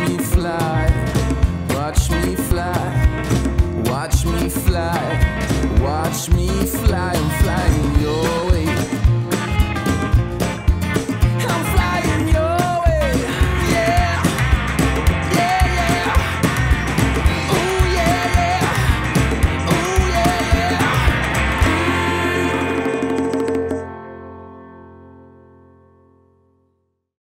Watch me fly, watch me fly, watch me fly,